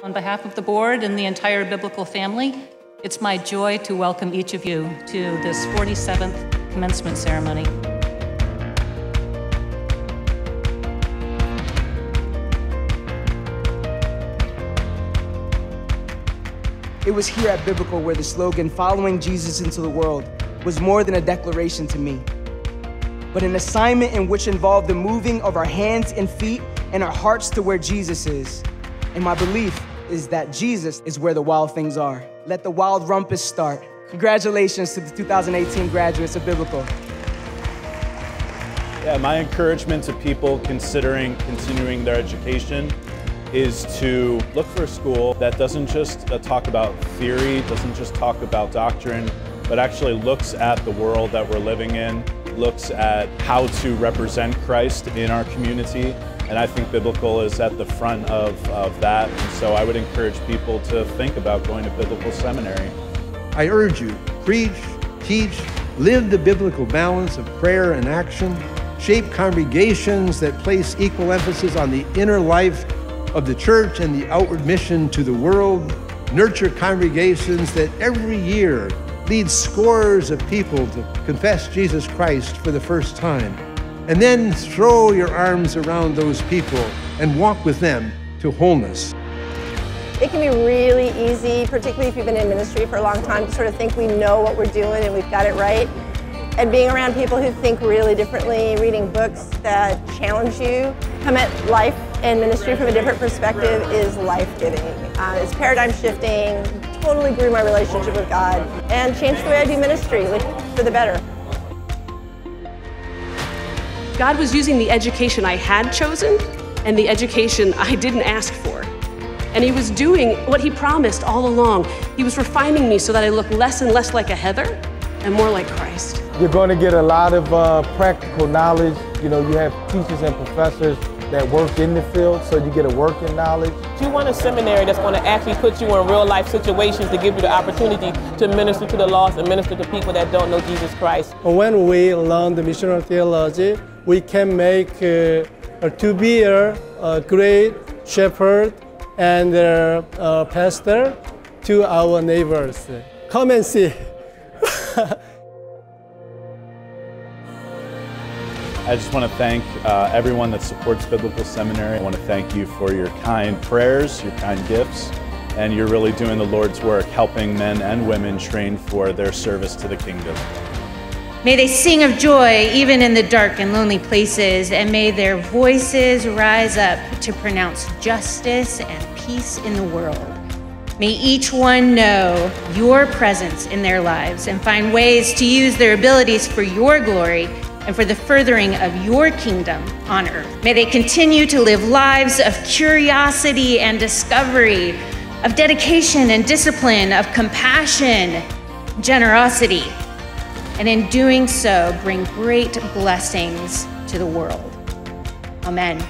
On behalf of the board and the entire biblical family, it's my joy to welcome each of you to this 47th commencement ceremony. It was here at Biblical where the slogan, following Jesus into the world, was more than a declaration to me, but an assignment in which involved the moving of our hands and feet and our hearts to where Jesus is. And my belief is that Jesus is where the wild things are. Let the wild rumpus start. Congratulations to the 2018 graduates of Biblical. Yeah, my encouragement to people considering continuing their education is to look for a school that doesn't just talk about theory, doesn't just talk about doctrine, but actually looks at the world that we're living in, looks at how to represent Christ in our community. And I think biblical is at the front of, of that. And so I would encourage people to think about going to biblical seminary. I urge you, preach, teach, live the biblical balance of prayer and action, shape congregations that place equal emphasis on the inner life of the church and the outward mission to the world, nurture congregations that every year lead scores of people to confess Jesus Christ for the first time, and then throw your arms around those people and walk with them to wholeness. It can be really easy, particularly if you've been in ministry for a long time, to sort of think we know what we're doing and we've got it right. And being around people who think really differently, reading books that challenge you, come at life and ministry from a different perspective is life-giving. Uh, it's paradigm shifting, totally grew my relationship with God, and changed the way I do ministry like, for the better. God was using the education I had chosen and the education I didn't ask for. And he was doing what he promised all along. He was refining me so that I look less and less like a Heather and more like Christ. You're going to get a lot of uh, practical knowledge. You know, you have teachers and professors that work in the field, so you get a working knowledge. Do you want a seminary that's going to actually put you in real life situations to give you the opportunity to minister to the lost and minister to people that don't know Jesus Christ. When we learn the missional theology, we can make uh, to be a, a, great shepherd and a, a pastor to our neighbors. Come and see. I just want to thank uh, everyone that supports Biblical Seminary. I want to thank you for your kind prayers, your kind gifts, and you're really doing the Lord's work, helping men and women train for their service to the kingdom. May they sing of joy even in the dark and lonely places, and may their voices rise up to pronounce justice and peace in the world. May each one know your presence in their lives and find ways to use their abilities for your glory and for the furthering of your kingdom on earth. May they continue to live lives of curiosity and discovery, of dedication and discipline, of compassion, generosity, and in doing so, bring great blessings to the world. Amen.